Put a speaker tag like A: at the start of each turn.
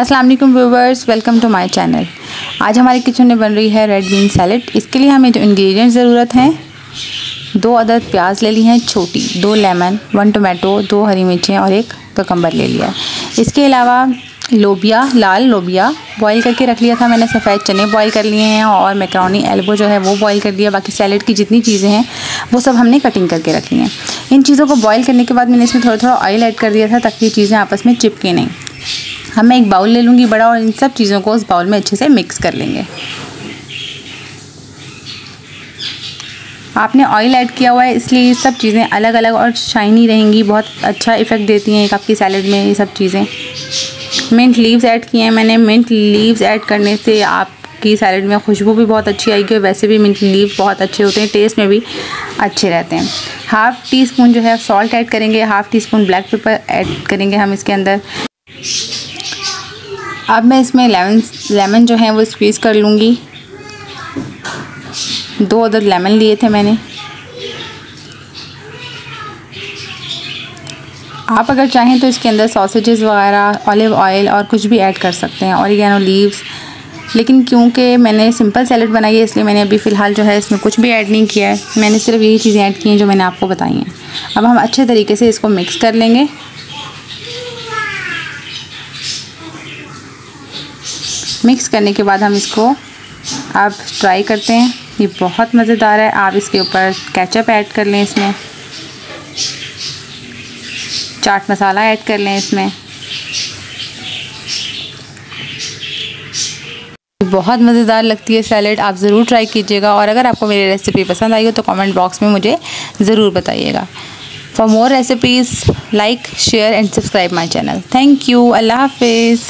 A: अस्सलाम वालेकुम viewers, welcome to my channel. आज हमारे किचन में बन रही है रेड बीन सैलेड। इसके लिए हमें जो इंग्रेडिएंट्स ज़रूरत हैं, दो अदद प्याज ले ली हैं, छोटी, दो लेमन, वन टोमेटो, दो हरी मिर्चें और एक ककम्बर ले लिया इसके अलावा लोबिया, लाल लोबिया बॉईल करके रख लिया था मैंने, सफ़ेद चने बॉईल कर लिए हैं और मैक्रोनी एल्बो जो है वो बॉईल कर लिया बाकी सैलड की जितनी चीज़ें हैं, वो सब हमने कटिंग करके रख ली हैं। इन चीज़ों को बॉईल करने के बाद मैंने इसमें थोड़ा थोड़ा ऑयल ऐड कर दिया था ताकि चीज़ें आपस में चिपके नहीं। हम मैं एक बाउल ले लूँगी बड़ा और इन सब चीज़ों को उस बाउल में अच्छे से मिक्स कर लेंगे। आपने ऑयल ऐड किया हुआ है, इसलिए ये सब चीज़ें अलग अलग और शाइनी रहेंगी, बहुत अच्छा इफ़ेक्ट देती हैं एक आपकी सैलड में ये सब चीज़ें। मिंट लीव्स ऐड किए हैं मैंने मिंट लीव्स ऐड करने से आपकी सैलड में खुशबू भी बहुत अच्छी आएगी और वैसे भी मिंट लीव बहुत अच्छे होते हैं टेस्ट में भी अच्छे रहते हैं। हाफ़ टी स्पून जो है सॉल्ट ऐड करेंगे half teaspoon black pepper add करेंगे हम इसके अंदर। अब मैं इसमें लेमन लेमन जो है वो स्क्वीज़ कर लूँगी। दो अदर लेमन लिए थे मैंने। आप अगर चाहें तो इसके अंदर सॉसेजेस वगैरह ऑलिव ऑयल और कुछ भी ऐड कर सकते हैं ऑरिगेनो लीव्स लेकिन क्योंकि मैंने सिंपल सैलड बनाई है, इसलिए मैंने अभी फ़िलहाल जो है इसमें कुछ भी ऐड नहीं किया है। मैंने सिर्फ़ यही चीज़ें ऐड की हैं जो मैंने आपको बताई हैं। अब हम अच्छे तरीके से इसको मिक्स कर लेंगे। मिक्स करने के बाद हम इसको अब ट्राई करते हैं। ये बहुत मज़ेदार है। आप इसके ऊपर केचप ऐड कर लें इसमें। चाट मसाला ऐड कर लें इसमें। बहुत मज़ेदार लगती है सैलेड। आप ज़रूर ट्राई कीजिएगा और अगर आपको मेरी रेसिपी पसंद आई हो तो कमेंट बॉक्स में मुझे ज़रूर बताइएगा। For more recipes like share and subscribe my channel thank you अल्लाह हाफिज़।